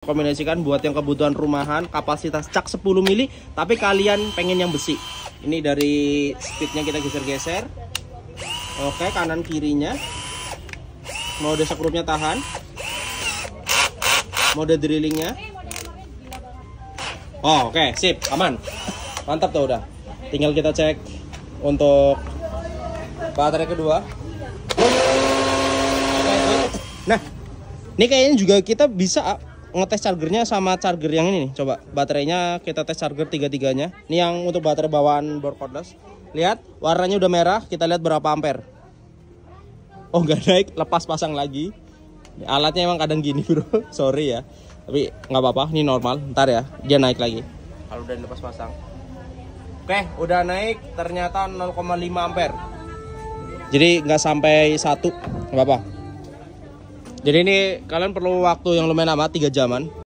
kombinasikan buat yang kebutuhan rumahan kapasitas cak 10 mili tapi kalian pengen yang besi. Ini dari speednya kita geser-geser. Oke kanan kirinya. Mode sekrupnya tahan. Mode drillingnya. Oh oke sip aman. Mantap tuh udah. Tinggal kita cek untuk baterai kedua. Nah ini kayaknya juga kita bisa ngetes chargernya sama charger yang ini nih. Coba baterainya kita tes charger tiga-tiganya. Ini yang untuk baterai bawaan bor cordless. Lihat warnanya udah merah. Kita lihat berapa ampere. Oh nggak naik, lepas pasang lagi. Alatnya emang kadang gini bro, sorry ya. Tapi nggak apa-apa, ini normal. Ntar ya, dia naik lagi. Kalau udah lepas pasang. Oke, udah naik. Ternyata 0,5 ampere. Jadi nggak sampai satu, nggak apa-apa. Jadi ini kalian perlu waktu yang lumayan lama 3 jaman